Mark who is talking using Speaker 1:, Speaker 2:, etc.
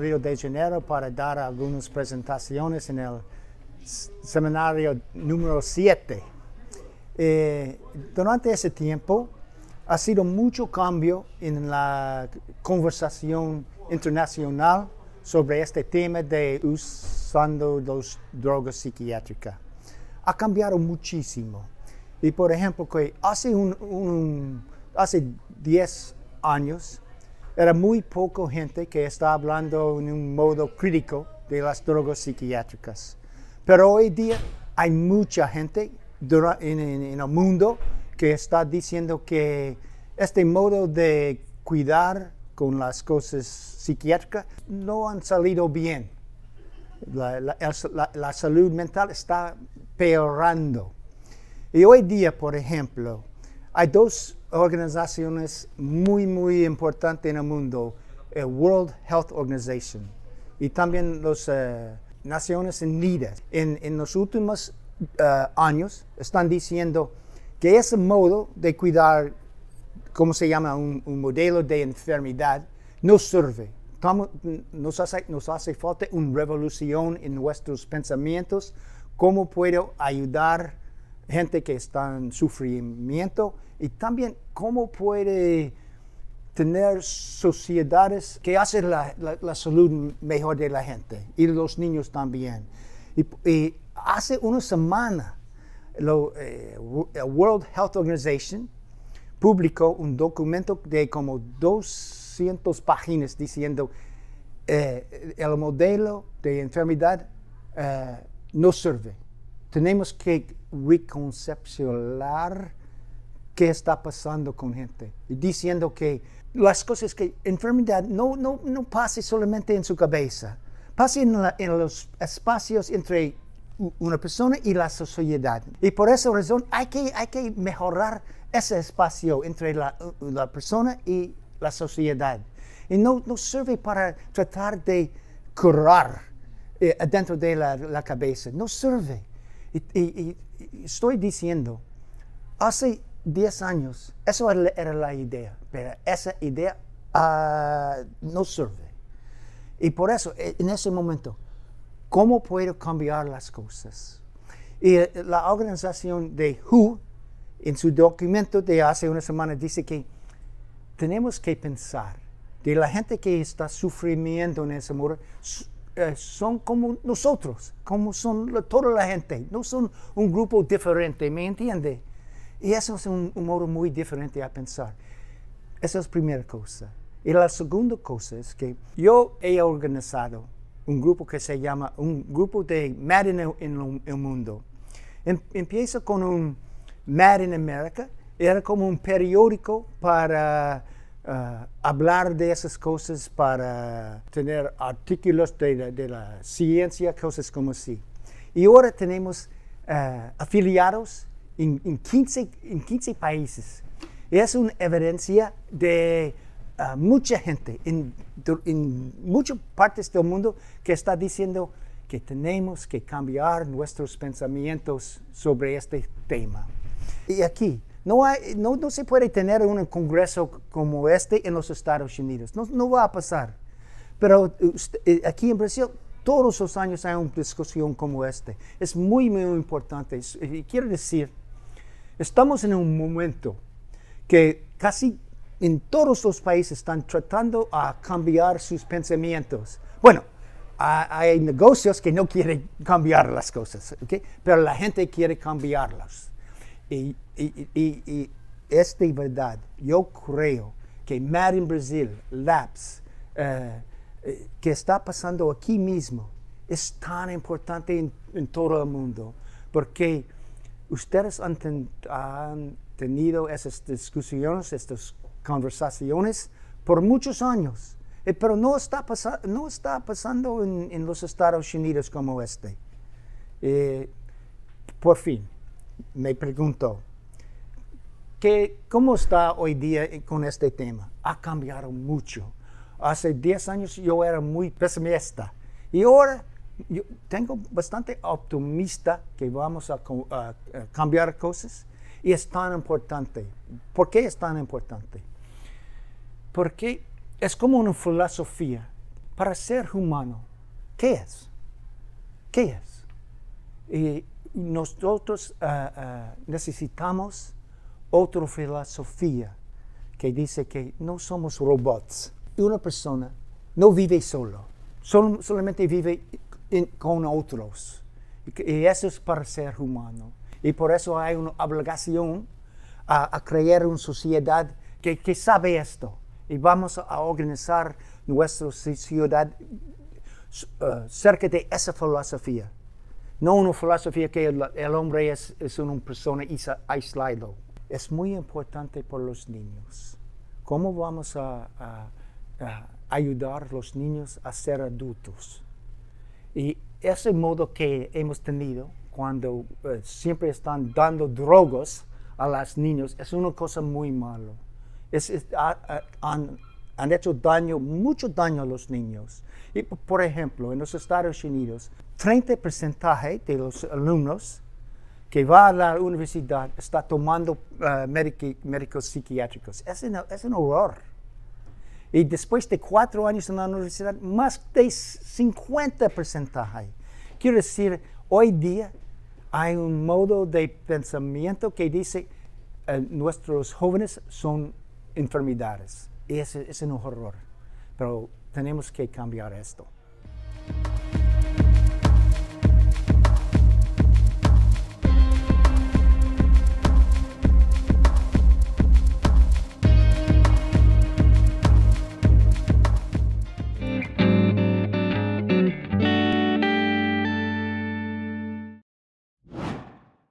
Speaker 1: de Janeiro para dar algunas presentaciones en el seminario número 7. Eh, durante ese tiempo ha sido mucho cambio en la conversación internacional sobre este tema de usando las drogas psiquiátricas. Ha cambiado muchísimo. Y por ejemplo, que hace, un, hace 10 años era muy poca gente que está hablando en un modo crítico de las drogas psiquiátricas. Pero hoy día hay mucha gente en, el mundo que está diciendo que este modo de cuidar con las cosas psiquiátricas no han salido bien. La, salud mental está peorando. Y hoy día, por ejemplo, hay dos organizaciones muy, muy importantes en el mundo, el World Health Organization y también las eh, Naciones Unidas. En, en los últimos eh, años están diciendo que ese modo de cuidar, ¿cómo se llama? Un, modelo de enfermedad, no sirve. Nos hace falta una revolución en nuestros pensamientos. ¿Cómo puedo ayudar gente que está en sufrimiento? Y también, ¿cómo puede tener sociedades que hacen la, salud mejor de la gente y los niños también? y hace una semana, lo, eh, World Health Organization publicó un documento de como 200 páginas diciendo eh, el modelo de enfermedad eh, no sirve. Tenemos que reconcepcionar qué está pasando con gente. Diciendo que las cosas que enfermedad no, no, no pase solamente en su cabeza, pase en, los espacios entre una persona y la sociedad. Y por esa razón hay que, hay que mejorar ese espacio entre la, la persona y la sociedad. Y no, no sirve para tratar de curar eh, dentro de la, la, cabeza. No sirve. Y, estoy diciendo, hace 10 años, eso era la idea, pero esa idea uh, no sirve. Y por eso, en ese momento, ¿Cómo puedo cambiar las cosas? Y eh, la organización de WHO, en su documento de hace una semana, dice que tenemos que pensar de la gente que está sufriendo en ese mundo, eh, son como nosotros, como son toda la gente, no son un grupo diferente, ¿me entiende? Y eso es un, un modo muy diferente a pensar. Esa es la primera cosa. Y la segunda cosa es que yo he organizado un grupo que se llama, un grupo de Mad en el, mundo. Em, empieza con un Mad in America, era como un periódico para uh, hablar de esas cosas, para tener artículos de, la ciencia, cosas como así. Y ahora tenemos uh, afiliados en, en, 15, en 15 países. Es una evidencia de mucha gente en, muchas partes del mundo que está diciendo que tenemos que cambiar nuestros pensamientos sobre este tema. Y aquí, no, hay, no, no, se puede tener un congreso como este en los Estados Unidos. No, no va a pasar. Pero eh, aquí en Brasil, todos los años hay una discusión como este. Es muy, muy importante. Y quiero decir, estamos en un momento que casi en todos los países están tratando a cambiar sus pensamientos. Bueno, hay negocios que no quieren cambiar las cosas, pero la gente quiere cambiarlas. Y, de verdad, yo creo que Mad in Brasil, LAPS, eh, eh, que está pasando aquí mismo, es tan importante en, todo el mundo, porque ustedes han, tenido esas discusiones, estos conversaciones por muchos años, eh, pero no está, no está pasando en, los Estados Unidos como este. Eh, por fin, me pregunto, ¿cómo está hoy día con este tema? Ha cambiado mucho. Hace 10 años yo era muy pesimista y ahora yo tengo bastante optimista que vamos a cambiar cosas y es tan importante. ¿Por qué es tan importante? porque es como una filosofía para ser humano, ¿qué es? ¿Qué es? Nosotros ah, ah, necesitamos otra filosofía que dice que no somos robots. Una persona no vive solo, solamente vive con otros. Y, eso es para ser humano. Y por eso hay una obligación a, crear una sociedad que, sabe esto. Y vamos a organizar nuestra ciudad uh, cerca de esa filosofía. No una filosofía que el, hombre es, es, una persona aislada. Es muy importante por los niños. ¿Cómo vamos a, ayudar a los niños a ser adultos? Y ese modo que hemos tenido cuando eh, siempre están dando drogas a los niños es una cosa muy mala. han, han, hecho daño, mucho daño a los niños. Y, por ejemplo, en los Estados Unidos, 30% de los alumnos que va a la universidad está tomando uh, médicos psiquiátricos. Es, es un horror. Y después de cuatro años en la universidad, más de 50%. Quiero decir, hoy día hay un modo de pensamiento que dice eh, nuestros jóvenes son enfermedades. Y ese es un horror. Pero tenemos que cambiar esto.